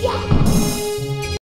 Yeah.